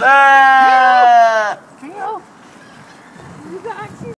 Bah.